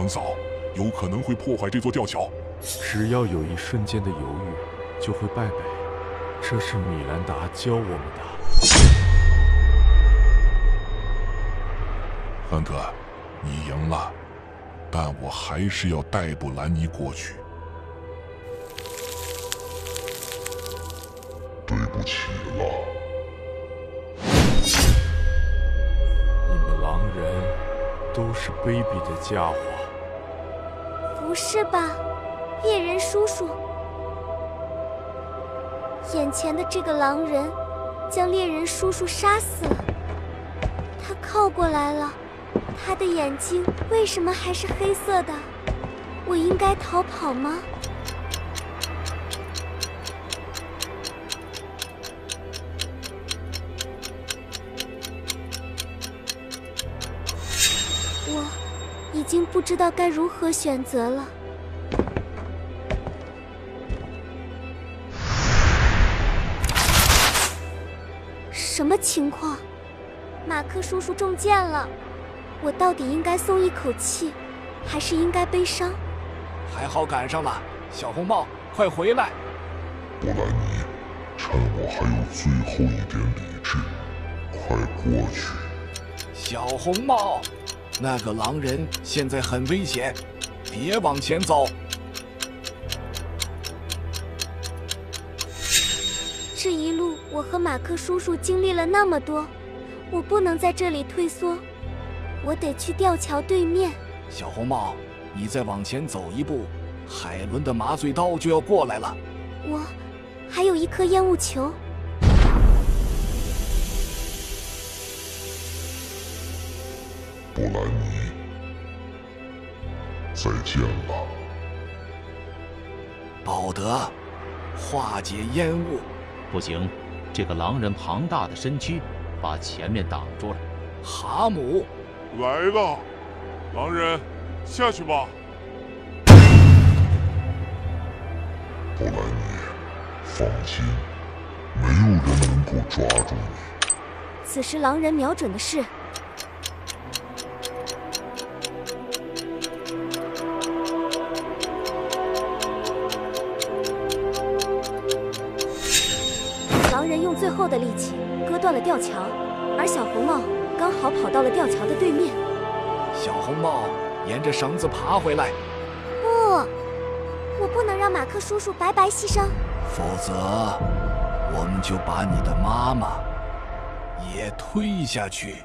横扫，有可能会破坏这座吊桥。只要有一瞬间的犹豫，就会败北。这是米兰达教我们的。汉克，你赢了，但我还是要逮捕兰尼过去。对不起了，你们狼人都是卑鄙的家伙。不是吧，猎人叔叔？眼前的这个狼人将猎人叔叔杀死了。他靠过来了，他的眼睛为什么还是黑色的？我应该逃跑吗？已经不知道该如何选择了。什么情况？马克叔叔中箭了，我到底应该松一口气，还是应该悲伤？还好赶上了，小红帽，快回来！布兰妮，趁我还有最后一点理智，快过去！小红帽，那个狼人现在很危险，别往前走。这一路，我和马克叔叔经历了那么多，我不能在这里退缩，我得去吊桥对面。小红帽，你再往前走一步，海伦的麻醉刀就要过来了。我还有一颗烟雾球。布兰妮，再见了。保德，化解烟雾。不行，这个狼人庞大的身躯把前面挡住了。哈姆，来了，狼人，下去吧。布兰妮，放心，没有人能够抓住你。此时，狼人瞄准的是用最后的力气割断了吊桥，而小红帽刚好跑到了吊桥的对面。小红帽，沿着绳子爬回来，不，我不能让马克叔叔白白牺牲。否则我们就把你的妈妈也推下去。